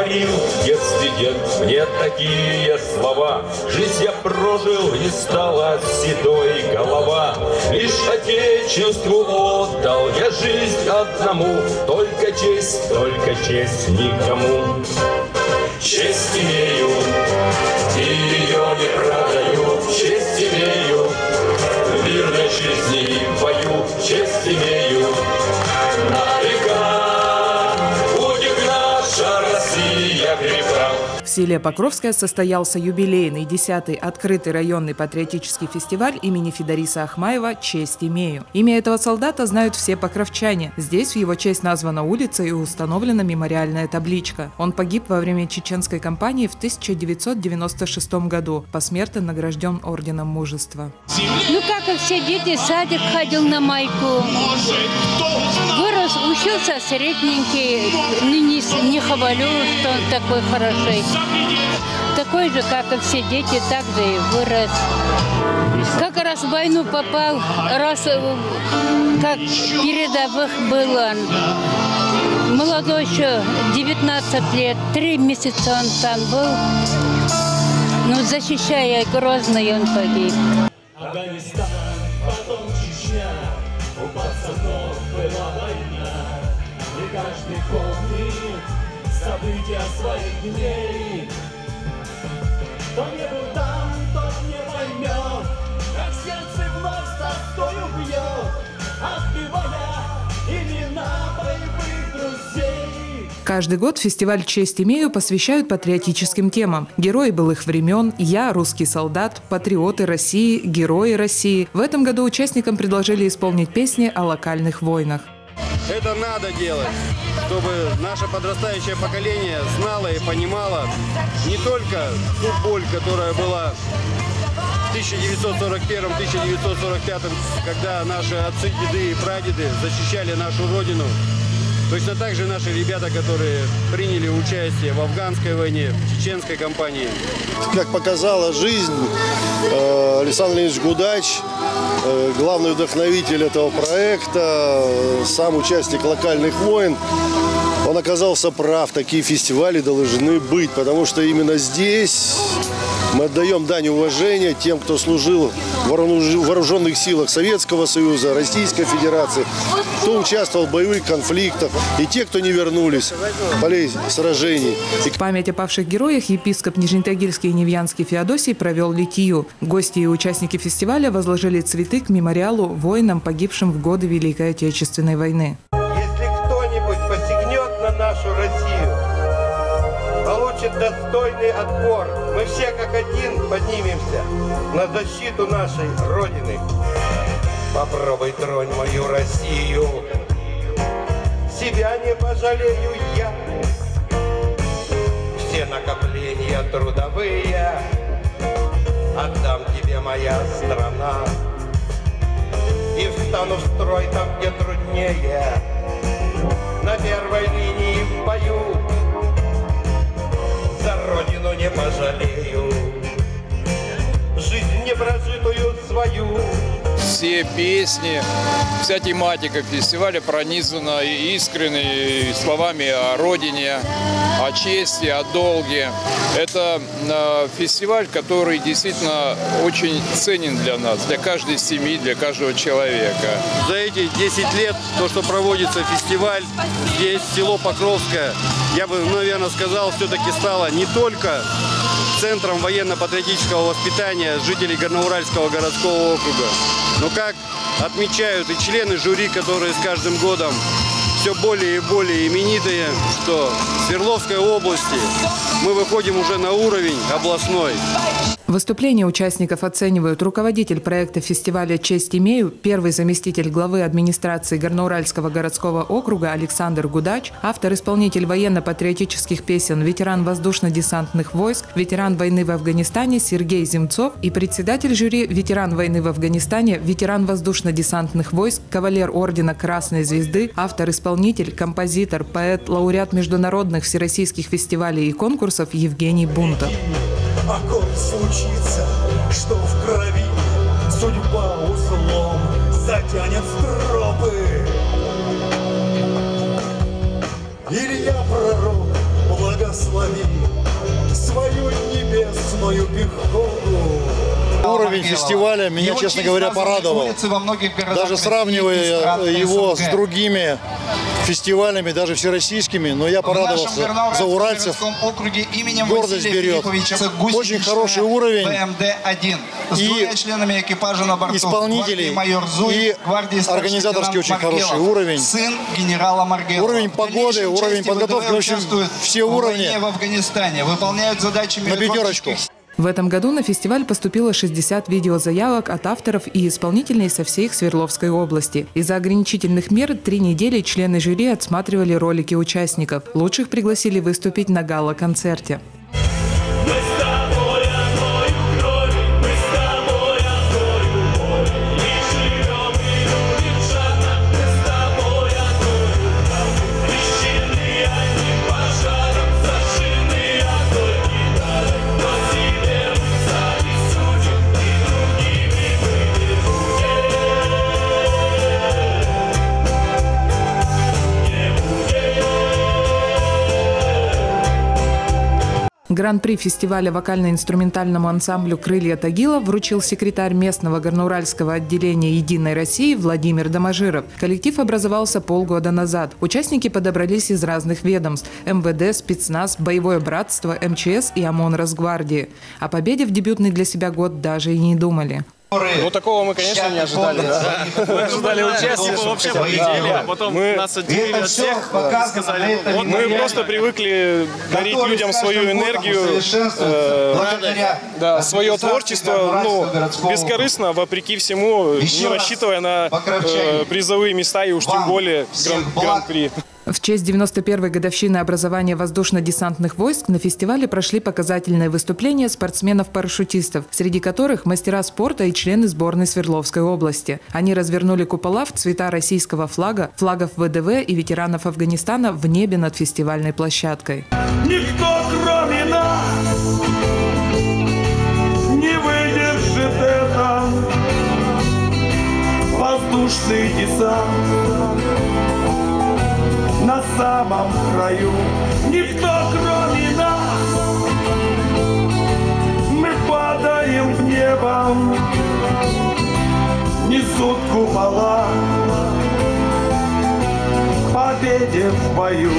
говорил в детстве дед мне такие слова. Жизнь я прожил и стала седой голова. Лишь отечеству отдал я жизнь одному, только честь, только честь никому. Честь имею, и ее не продаю, честь имею, в мирной жизни и бою, честь имею. Hallelujah. Селе Покровское состоялся юбилейный 10-й открытый районный патриотический фестиваль имени Федориса Ахмаева «Честь имею». Имя этого солдата знают все покровчане. Здесь в его честь названа улица и установлена мемориальная табличка. Он погиб во время чеченской кампании в 1996 году. Посмертно награжден Орденом Мужества. Ну, как и все дети, садик ходил на майку. Вырос, учился средненький. Ну, не, не хвалю, что он такой хороший. Такой же, как и все дети, так же и вырос. Как раз в войну попал, раз э, как передовых был он. Молодой еще, 19 лет, три месяца он там был. Ну, защищая Грозный, он погиб. Афганистан, потом Чечня, у пацанов была война. И каждый помнит события своих дней. Кто не был там, тот не поймет, как сердце вновь с тоскою бьет, отбивая имена. Каждый год фестиваль «Честь имею» посвящают патриотическим темам. Герои былых времен, я, русский солдат, патриоты России, герои России. В этом году участникам предложили исполнить песни о локальных войнах. Это надо делать, чтобы наше подрастающее поколение знало и понимало не только ту боль, которая была в 1941-1945, когда наши отцы, деды и прадеды защищали нашу родину. Точно так же наши ребята, которые приняли участие в афганской войне, в чеченской кампании. Как показала жизнь, э, Александр Леонидович Гудач, э, главный вдохновитель этого проекта, э, сам участник локальных войн, он оказался прав. Такие фестивали должны быть, потому что именно здесь мы отдаем дань уважения тем, кто служил в вооруженных силах Советского Союза, Российской Федерации, кто участвовал в боевых конфликтах, и те, кто не вернулись с полей сражений. В память о павших героях епископ Нижнетагильский и Невьянский Феодосий провел литию. Гости и участники фестиваля возложили цветы к мемориалу воинам, погибшим в годы Великой Отечественной войны. Получит достойный отпор. Мы все как один поднимемся на защиту нашей Родины. Попробуй тронь мою Россию, себя не пожалею я. Все накопления трудовые отдам тебе, моя страна. И встану в строй там, где труднее, на первой линии в бою. Не пожалею, жизнь непрожитую свою. все песни, вся тематика фестиваля пронизана и искренними словами о родине, о чести, о долге. Это э, фестиваль, который действительно очень ценен для нас, для каждой семьи, для каждого человека. За эти 10 лет, то, что проводится фестиваль, здесь село Покровское, я бы, наверное, сказал, все-таки стало не только центром военно-патриотического воспитания жителей Горноуральского городского округа, но как отмечают и члены жюри, которые с каждым годом все более и более именитые, что в Свердловской области мы выходим уже на уровень областной. Выступление участников оценивают руководитель проекта фестиваля «Честь имею», первый заместитель главы администрации Горноуральского городского округа Александр Гудач, автор-исполнитель военно-патриотических песен, ветеран воздушно-десантных войск, ветеран войны в Афганистане Сергей Земцов и председатель жюри ветеран войны в Афганистане, ветеран воздушно-десантных войск, кавалер ордена Красной Звезды, автор-исполнитель, композитор, поэт, лауреат международных всероссийских фестивалей и конкурсов Евгений Бунтов. А коль случится, что в крови Судьба узлом затянет стропы. Илья пророк, благослови Свою небесную пехоту. Уровень фестиваля меня, честно говоря, порадовал. Даже сравнивая его с другими фестивалями, даже всероссийскими, но я порадовался за уральцев. Гордость берет. Очень хороший уровень. И исполнителей, и организаторский очень хороший уровень. Сын генерала Маргелова. Уровень погоды, уровень подготовки, в общем, все уровни в Афганистане, выполняют задачи на пятерочку. В этом году на фестиваль поступило 60 видеозаявок от авторов и исполнителей со всей Свердловской области. Из-за ограничительных мер три недели члены жюри отсматривали ролики участников. Лучших пригласили выступить на гала-концерте. Гран-при фестиваля вокально-инструментальному ансамблю «Крылья Тагила» вручил секретарь местного горноуральского отделения «Единой России» Владимир Доможиров. Коллектив образовался полгода назад. Участники подобрались из разных ведомств – МВД, спецназ, Боевое братство, МЧС и ОМОН Росгвардии. О победе в дебютный для себя год даже и не думали. Ну, такого мы, конечно, не ожидали. Да? Мы ожидали участия, что вообще победили, а потом мы, нас отделили от всех, сказали, вот мы просто привыкли дарить людям свою энергию, э, да, свое творчество, ну, бескорыстно, вопреки всему, не рассчитывая на э, призовые места и уж тем более гран-при. В честь 91-й годовщины образования воздушно-десантных войск на фестивале прошли показательные выступления спортсменов-парашютистов, среди которых мастера спорта и члены сборной Свердловской области. Они развернули купола в цвета российского флага, флагов ВДВ и ветеранов Афганистана в небе над фестивальной площадкой. Никто, кроме нас, не выдержит это. Воздушный десант самом краю. Никто, кроме нас, мы падаем в небо, несут купола победе в бою.